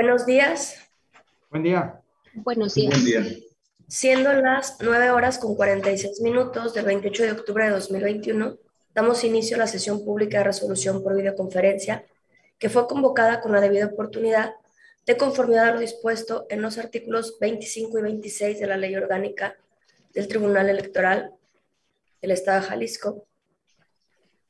Buenos días. Buen día. Buenos días. Buen día. Siendo las 9 horas con 46 minutos del 28 de octubre de 2021, damos inicio a la sesión pública de resolución por videoconferencia que fue convocada con la debida oportunidad de conformidad a lo dispuesto en los artículos 25 y 26 de la Ley Orgánica del Tribunal Electoral del Estado de Jalisco,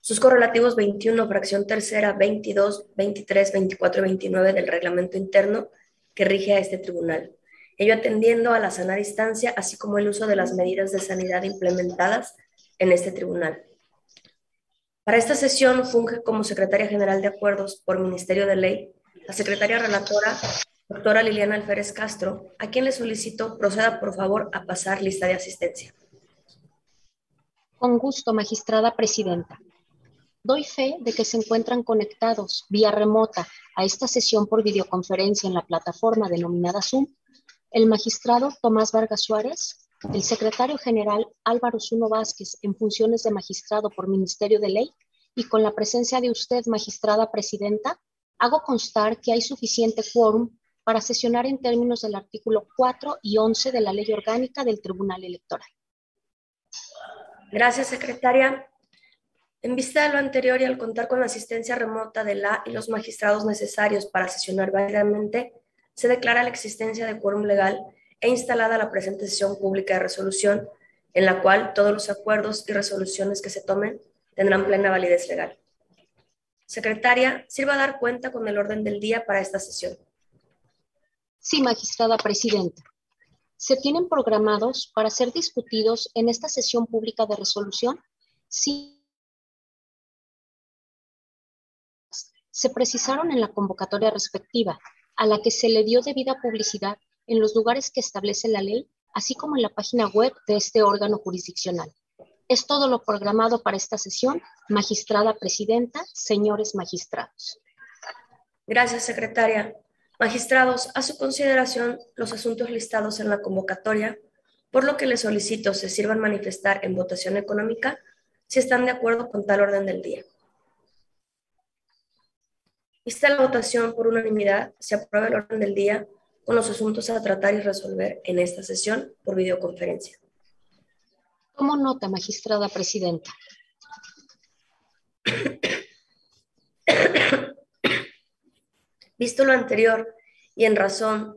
sus correlativos 21, fracción tercera, 22, 23, 24 y 29 del reglamento interno que rige a este tribunal, ello atendiendo a la sana distancia, así como el uso de las medidas de sanidad implementadas en este tribunal. Para esta sesión funge como secretaria general de acuerdos por Ministerio de Ley la secretaria relatora, doctora Liliana Alférez Castro, a quien le solicito proceda por favor a pasar lista de asistencia. Con gusto, magistrada presidenta. Doy fe de que se encuentran conectados vía remota a esta sesión por videoconferencia en la plataforma denominada Zoom el magistrado Tomás Vargas Suárez, el secretario general Álvaro Zuno Vázquez en funciones de magistrado por Ministerio de Ley y con la presencia de usted, magistrada presidenta, hago constar que hay suficiente quórum para sesionar en términos del artículo 4 y 11 de la Ley Orgánica del Tribunal Electoral. Gracias, secretaria. En vista de lo anterior y al contar con la asistencia remota de la y los magistrados necesarios para sesionar válidamente, se declara la existencia de quórum legal e instalada la presente sesión pública de resolución, en la cual todos los acuerdos y resoluciones que se tomen tendrán plena validez legal. Secretaria, sirva a dar cuenta con el orden del día para esta sesión. Sí, magistrada presidenta. Se tienen programados para ser discutidos en esta sesión pública de resolución si se precisaron en la convocatoria respectiva, a la que se le dio debida publicidad en los lugares que establece la ley, así como en la página web de este órgano jurisdiccional. Es todo lo programado para esta sesión. Magistrada Presidenta, señores magistrados. Gracias, secretaria. Magistrados, a su consideración los asuntos listados en la convocatoria, por lo que les solicito se sirvan manifestar en votación económica si están de acuerdo con tal orden del día. Vista la votación por unanimidad, se aprueba el orden del día con los asuntos a tratar y resolver en esta sesión por videoconferencia. Tomo nota, magistrada presidenta. Visto lo anterior y en razón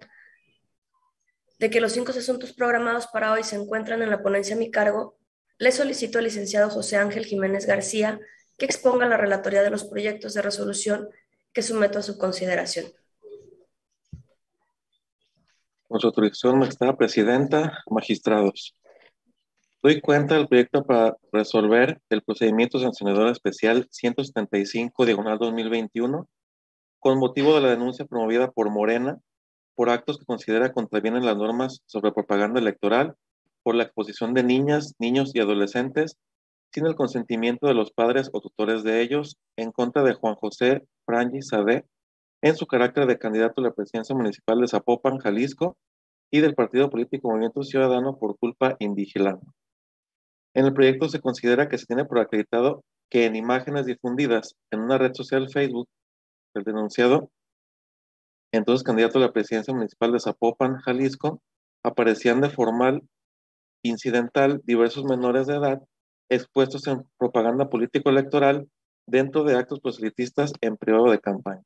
de que los cinco asuntos programados para hoy se encuentran en la ponencia a mi cargo, le solicito al licenciado José Ángel Jiménez García que exponga la relatoría de los proyectos de resolución que someto a su consideración. Con su autorización, magistrada presidenta, magistrados. Doy cuenta del proyecto para resolver el procedimiento sancionador especial 175 diagonal 2021 con motivo de la denuncia promovida por Morena por actos que considera contravienen las normas sobre propaganda electoral por la exposición de niñas, niños y adolescentes sin el consentimiento de los padres o tutores de ellos en contra de Juan José Frangi Sade en su carácter de candidato a la presidencia municipal de Zapopan, Jalisco, y del partido político Movimiento Ciudadano por culpa invigilante. En el proyecto se considera que se tiene por acreditado que en imágenes difundidas en una red social Facebook, el denunciado, entonces candidato a la presidencia municipal de Zapopan, Jalisco, aparecían de formal incidental diversos menores de edad expuestos en propaganda político-electoral dentro de actos proselitistas en periodo de campaña.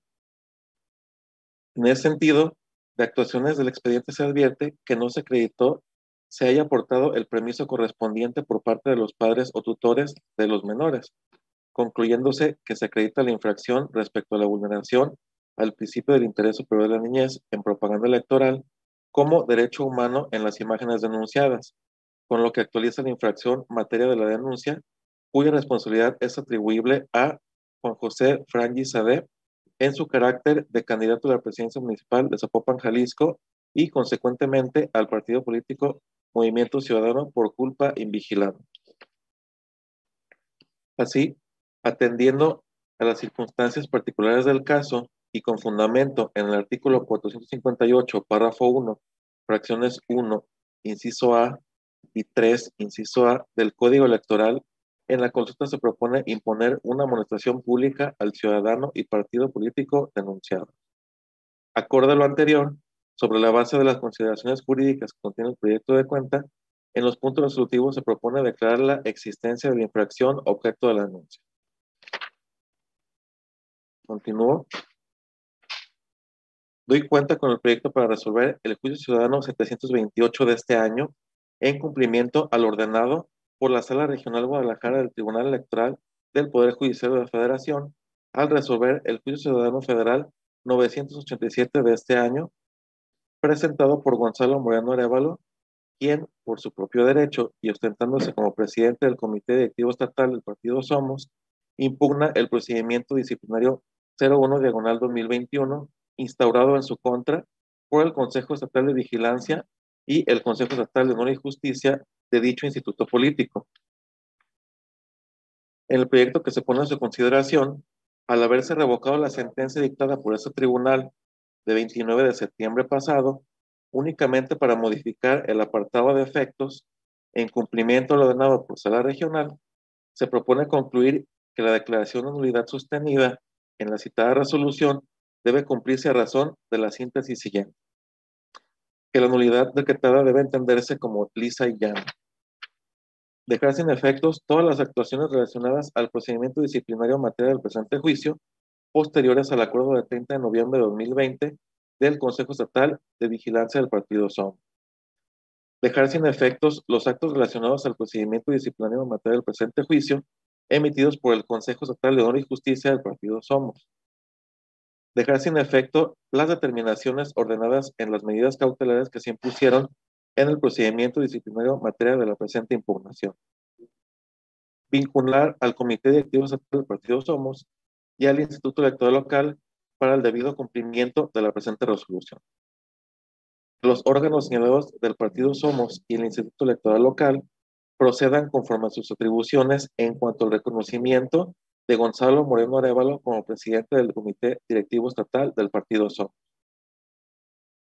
En ese sentido, de actuaciones del expediente se advierte que no se acreditó se haya aportado el permiso correspondiente por parte de los padres o tutores de los menores, concluyéndose que se acredita la infracción respecto a la vulneración al principio del interés superior de la niñez en propaganda electoral como derecho humano en las imágenes denunciadas, con lo que actualiza la infracción materia de la denuncia, cuya responsabilidad es atribuible a Juan José Frangi en su carácter de candidato a la presidencia municipal de Zapopan, Jalisco, y consecuentemente al partido político Movimiento Ciudadano por culpa invigilada. Así, atendiendo a las circunstancias particulares del caso y con fundamento en el artículo 458, párrafo 1, fracciones 1, inciso A y 3, inciso A del Código Electoral, en la consulta se propone imponer una amonestación pública al ciudadano y partido político denunciado. Acorde a lo anterior, sobre la base de las consideraciones jurídicas que contiene el proyecto de cuenta, en los puntos resolutivos se propone declarar la existencia de la infracción objeto de la denuncia. Continúo. Doy cuenta con el proyecto para resolver el juicio ciudadano 728 de este año en cumplimiento al ordenado por la Sala Regional Guadalajara del Tribunal Electoral del Poder Judicial de la Federación al resolver el juicio ciudadano federal 987 de este año, presentado por Gonzalo Moreno Arevalo, quien, por su propio derecho y ostentándose como presidente del Comité Directivo Estatal del Partido Somos, impugna el procedimiento disciplinario 01 diagonal 2021 instaurado en su contra por el Consejo Estatal de Vigilancia y el Consejo Estatal de Honor y Justicia de dicho instituto político. En el proyecto que se pone a su consideración, al haberse revocado la sentencia dictada por ese tribunal de 29 de septiembre pasado, únicamente para modificar el apartado de efectos en cumplimiento de lo ordenado por sala regional, se propone concluir que la declaración de nulidad sostenida en la citada resolución debe cumplirse a razón de la síntesis siguiente. Que la nulidad decretada debe entenderse como lisa y llana. Dejar sin efectos todas las actuaciones relacionadas al procedimiento disciplinario en materia del presente juicio, posteriores al acuerdo de 30 de noviembre de 2020 del Consejo Estatal de Vigilancia del Partido SOM. Dejar sin efectos los actos relacionados al procedimiento disciplinario en materia del presente juicio, emitidos por el Consejo Estatal de Honor y Justicia del Partido Somos. Dejar sin efecto las determinaciones ordenadas en las medidas cautelares que se impusieron en el procedimiento disciplinario en materia de la presente impugnación. Vincular al Comité Directivo Estatal del Partido Somos y al Instituto Electoral Local para el debido cumplimiento de la presente resolución. Los órganos señalados del Partido Somos y el Instituto Electoral Local procedan conforme a sus atribuciones en cuanto al reconocimiento de Gonzalo Moreno Arevalo como presidente del Comité Directivo Estatal del Partido SOM.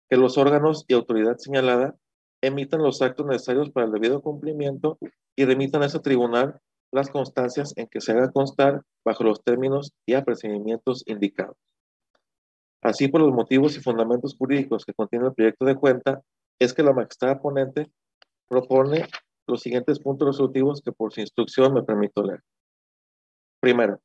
Que los órganos y autoridad señalada emitan los actos necesarios para el debido cumplimiento y remitan a ese tribunal las constancias en que se haga constar bajo los términos y procedimientos indicados. Así, por los motivos y fundamentos jurídicos que contiene el proyecto de cuenta, es que la magistrada ponente propone los siguientes puntos resolutivos que por su instrucción me permito leer. Primero,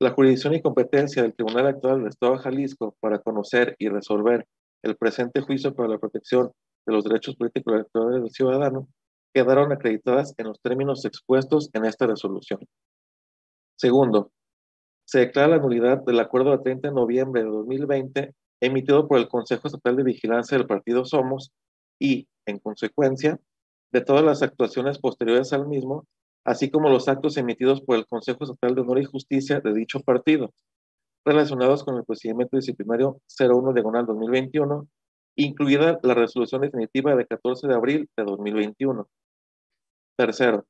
la jurisdicción y competencia del Tribunal Actual del Estado de Jalisco para conocer y resolver el presente juicio para la protección de los derechos políticos electorales del ciudadano quedaron acreditadas en los términos expuestos en esta resolución. Segundo, se declara la nulidad del acuerdo de 30 de noviembre de 2020 emitido por el Consejo Estatal de Vigilancia del Partido Somos y, en consecuencia, de todas las actuaciones posteriores al mismo, así como los actos emitidos por el Consejo Estatal de Honor y Justicia de dicho partido, relacionados con el procedimiento disciplinario 01 diagonal 2021, incluida la resolución definitiva de 14 de abril de 2021. Tercero,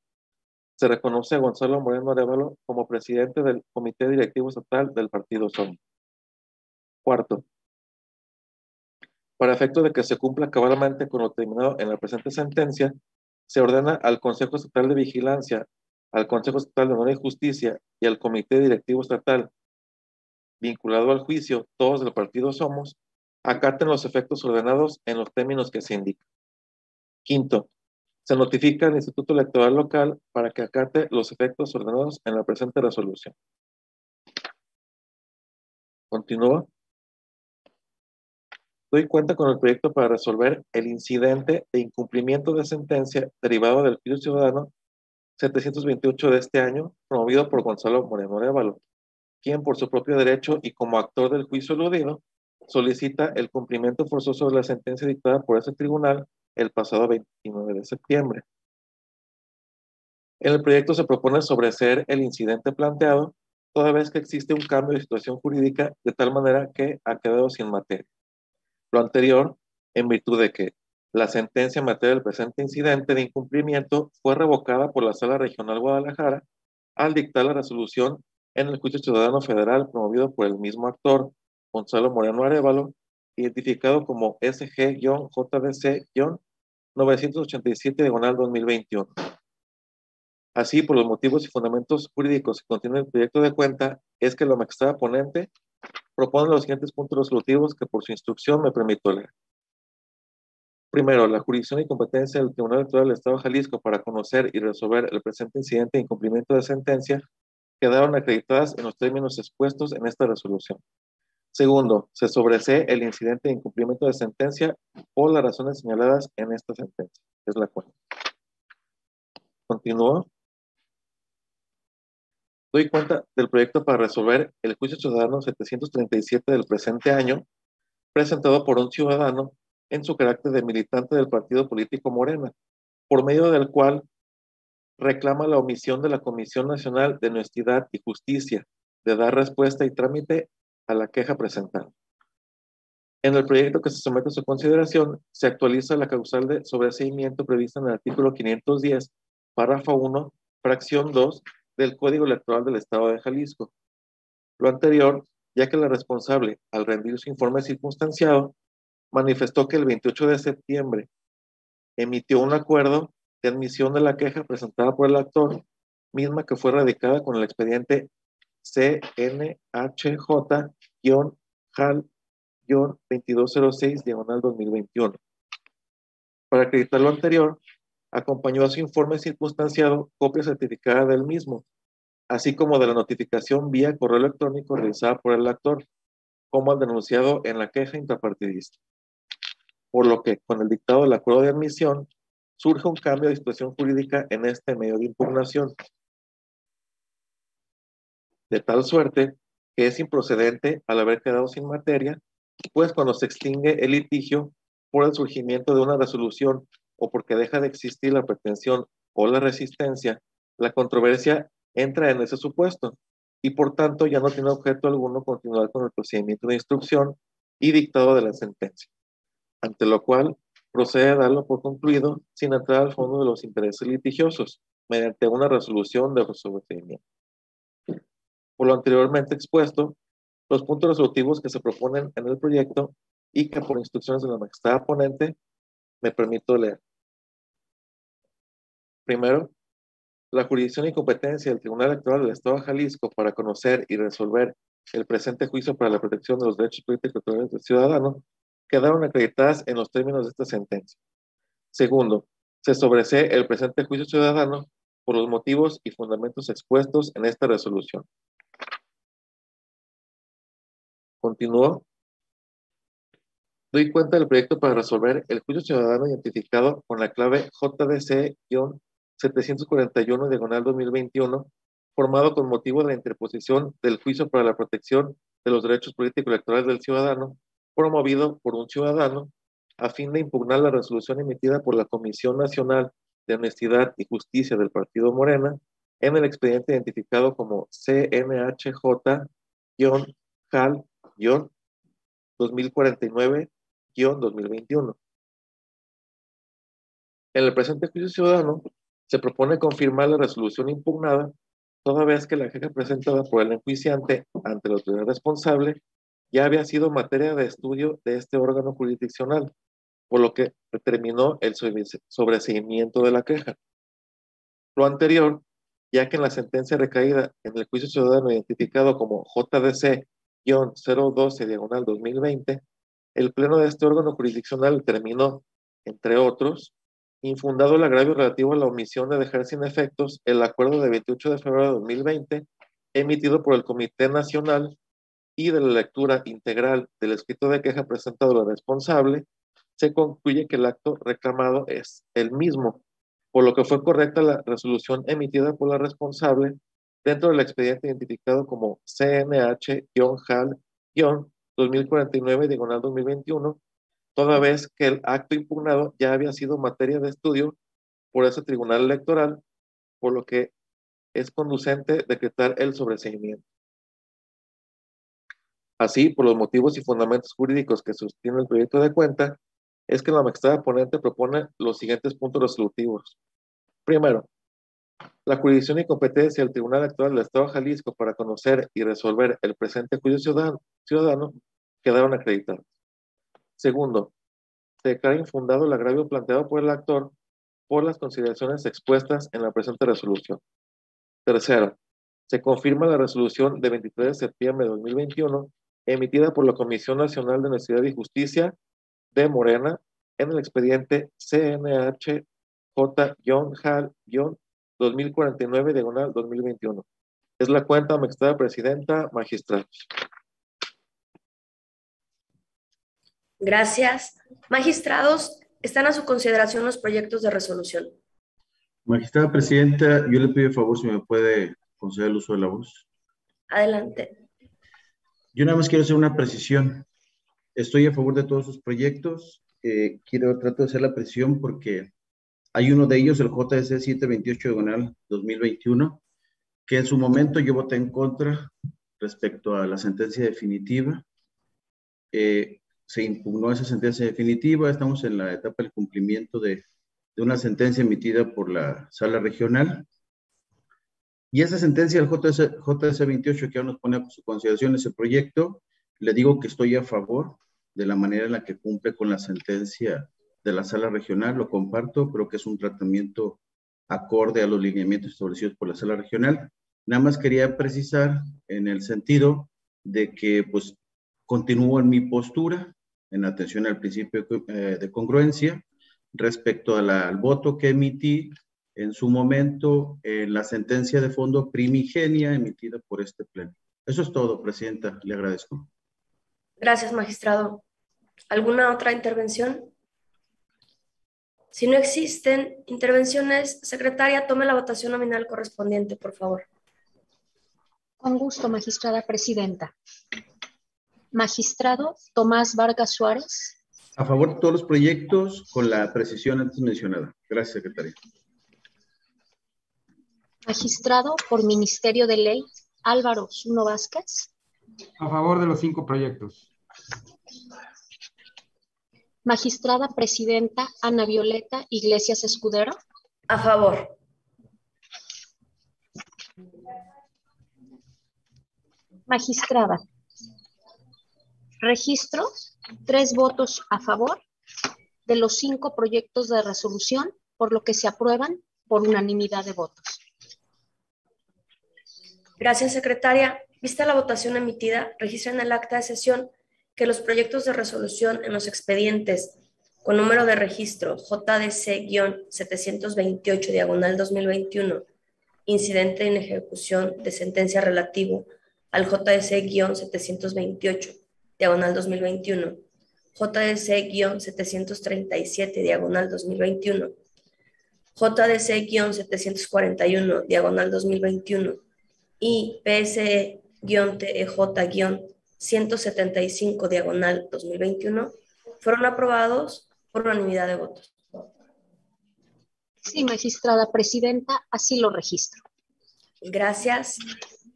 se reconoce a Gonzalo Moreno Arevalo como presidente del Comité Directivo Estatal del Partido SOM. Cuarto, para efecto de que se cumpla cabalmente con lo determinado en la presente sentencia, se ordena al Consejo Estatal de Vigilancia, al Consejo Estatal de Honor y Justicia y al Comité Directivo Estatal vinculado al juicio, todos del partido Somos, acaten los efectos ordenados en los términos que se indican. Quinto, se notifica al Instituto Electoral Local para que acate los efectos ordenados en la presente resolución. Continúa. Doy cuenta con el proyecto para resolver el incidente de incumplimiento de sentencia derivado del juicio ciudadano 728 de este año, promovido por Gonzalo Moreno Arevalo, quien por su propio derecho y como actor del juicio eludido, solicita el cumplimiento forzoso de la sentencia dictada por ese tribunal el pasado 29 de septiembre. En el proyecto se propone sobreser el incidente planteado, toda vez que existe un cambio de situación jurídica de tal manera que ha quedado sin materia. Lo anterior, en virtud de que la sentencia en materia del presente incidente de incumplimiento fue revocada por la Sala Regional Guadalajara al dictar la resolución en el juicio ciudadano federal promovido por el mismo actor, Gonzalo Moreno Arevalo, identificado como SG-JDC-987 diagonal 2021. Así, por los motivos y fundamentos jurídicos que contiene el proyecto de cuenta, es que la magistrada ponente propone los siguientes puntos resolutivos que por su instrucción me permito leer. Primero, la jurisdicción y competencia del Tribunal Electoral del Estado de Jalisco para conocer y resolver el presente incidente de incumplimiento de sentencia quedaron acreditadas en los términos expuestos en esta resolución. Segundo, se sobresee el incidente de incumplimiento de sentencia por las razones señaladas en esta sentencia. Es la cuenta. Continúo. Doy cuenta del proyecto para resolver el juicio ciudadano 737 del presente año, presentado por un ciudadano en su carácter de militante del partido político Morena, por medio del cual reclama la omisión de la Comisión Nacional de Honestidad y Justicia de dar respuesta y trámite a la queja presentada. En el proyecto que se somete a su consideración, se actualiza la causal de sobreseimiento prevista en el artículo 510, párrafo 1, fracción 2 del Código Electoral del Estado de Jalisco. Lo anterior, ya que la responsable, al rendir su informe circunstanciado, manifestó que el 28 de septiembre emitió un acuerdo de admisión de la queja presentada por el actor, misma que fue radicada con el expediente CNHJ-HAL-2206 diagonal 2021. Para acreditar lo anterior, acompañó a su informe circunstanciado copia certificada del mismo, así como de la notificación vía correo electrónico realizada por el actor, como al denunciado en la queja intrapartidista por lo que con el dictado del acuerdo de admisión surge un cambio de situación jurídica en este medio de impugnación. De tal suerte que es improcedente al haber quedado sin materia, pues cuando se extingue el litigio por el surgimiento de una resolución o porque deja de existir la pretensión o la resistencia, la controversia entra en ese supuesto y por tanto ya no tiene objeto alguno continuar con el procedimiento de instrucción y dictado de la sentencia ante lo cual procede a darlo por concluido sin entrar al fondo de los intereses litigiosos, mediante una resolución de procedimiento. Por lo anteriormente expuesto, los puntos resolutivos que se proponen en el proyecto y que por instrucciones de la magistrada ponente me permito leer. Primero, la jurisdicción y competencia del Tribunal Electoral del Estado de Jalisco para conocer y resolver el presente juicio para la protección de los derechos políticos del ciudadano quedaron acreditadas en los términos de esta sentencia. Segundo, se sobresee el presente juicio ciudadano por los motivos y fundamentos expuestos en esta resolución. Continúo. Doy cuenta del proyecto para resolver el juicio ciudadano identificado con la clave JDC-741 diagonal 2021, formado con motivo de la interposición del juicio para la protección de los derechos políticos electorales del ciudadano promovido por un ciudadano a fin de impugnar la resolución emitida por la Comisión Nacional de Honestidad y Justicia del Partido Morena en el expediente identificado como CNHJ-HAL-2049-2021. En el presente juicio ciudadano se propone confirmar la resolución impugnada toda vez que la queja presentada por el enjuiciante ante la autoridad responsable ya había sido materia de estudio de este órgano jurisdiccional, por lo que determinó el sobreseimiento de la queja. Lo anterior, ya que en la sentencia recaída en el juicio ciudadano identificado como JDC-012 diagonal 2020, el pleno de este órgano jurisdiccional determinó, entre otros, infundado el agravio relativo a la omisión de dejar sin efectos el acuerdo de 28 de febrero de 2020 emitido por el Comité Nacional y de la lectura integral del escrito de queja presentado al responsable, se concluye que el acto reclamado es el mismo, por lo que fue correcta la resolución emitida por la responsable dentro del expediente identificado como CNH-HAL-2049 diagonal 2021, toda vez que el acto impugnado ya había sido materia de estudio por ese tribunal electoral, por lo que es conducente decretar el sobreseimiento. Así, por los motivos y fundamentos jurídicos que sostiene el proyecto de cuenta, es que la magistrada ponente propone los siguientes puntos resolutivos. Primero, la jurisdicción y competencia del Tribunal Electoral del Estado de Jalisco para conocer y resolver el presente juicio ciudadano, quedaron acreditados. Segundo, se declara infundado el agravio planteado por el actor por las consideraciones expuestas en la presente resolución. Tercero, se confirma la resolución de 23 de septiembre de 2021 emitida por la Comisión Nacional de Honestidad y Justicia de Morena en el expediente CNH J-HAL-2049 diagonal 2021. Es la cuenta, magistrada presidenta, magistrados. Gracias. Magistrados, están a su consideración los proyectos de resolución. Magistrada presidenta, yo le pido el favor si me puede conceder el uso de la voz. Adelante. Yo nada más quiero hacer una precisión. Estoy a favor de todos sus proyectos. Eh, quiero tratar de hacer la precisión porque hay uno de ellos, el JS 728 diagonal 2021, que en su momento yo voté en contra respecto a la sentencia definitiva. Eh, se impugnó esa sentencia definitiva, estamos en la etapa del cumplimiento de, de una sentencia emitida por la sala regional. Y esa sentencia del JS, JS 28 que ahora nos pone a su consideración ese proyecto, le digo que estoy a favor de la manera en la que cumple con la sentencia de la sala regional, lo comparto, creo que es un tratamiento acorde a los lineamientos establecidos por la sala regional. Nada más quería precisar en el sentido de que pues continúo en mi postura en atención al principio de eh, congruencia respecto al voto que emití en su momento en la sentencia de fondo primigenia emitida por este pleno. Eso es todo, Presidenta. Le agradezco. Gracias, magistrado. ¿Alguna otra intervención? Si no existen intervenciones, secretaria, tome la votación nominal correspondiente, por favor. Con gusto, magistrada presidenta. Magistrado Tomás Vargas Suárez. A favor de todos los proyectos con la precisión antes mencionada. Gracias, secretaria. Magistrado por Ministerio de Ley, Álvaro Zuno Vázquez. A favor de los cinco proyectos. Magistrada Presidenta Ana Violeta Iglesias Escudero. A favor. Magistrada. Registro tres votos a favor de los cinco proyectos de resolución, por lo que se aprueban por unanimidad de votos. Gracias, secretaria. Vista la votación emitida, registra en el acta de sesión que los proyectos de resolución en los expedientes con número de registro JDC-728 diagonal 2021, incidente en ejecución de sentencia relativo al JDC-728 diagonal 2021, JDC-737 diagonal 2021, JDC-741 diagonal 2021 y PSE-TEJ- 175 diagonal 2021 fueron aprobados por unanimidad de votos. Sí, magistrada presidenta, así lo registro. Gracias.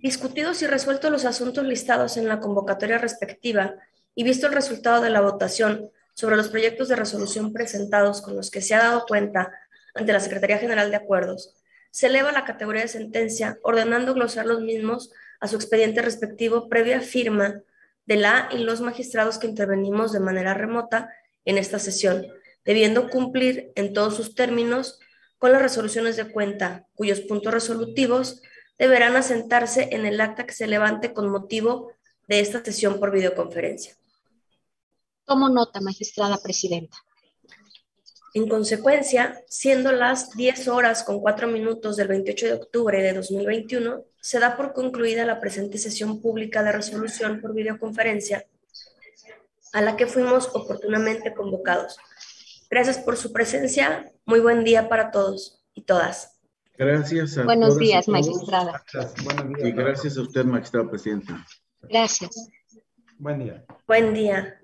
Discutidos y resueltos los asuntos listados en la convocatoria respectiva y visto el resultado de la votación sobre los proyectos de resolución presentados con los que se ha dado cuenta ante la Secretaría General de Acuerdos, se eleva la categoría de sentencia ordenando glosar los mismos a su expediente respectivo previa firma de la y los magistrados que intervenimos de manera remota en esta sesión, debiendo cumplir en todos sus términos con las resoluciones de cuenta, cuyos puntos resolutivos deberán asentarse en el acta que se levante con motivo de esta sesión por videoconferencia. Tomo nota, magistrada presidenta. En consecuencia, siendo las 10 horas con 4 minutos del 28 de octubre de 2021, se da por concluida la presente sesión pública de resolución por videoconferencia a la que fuimos oportunamente convocados. Gracias por su presencia. Muy buen día para todos y todas. Gracias a Buenos días, magistrada. Y gracias a usted, magistrada presidenta. Gracias. Buen día. Buen día.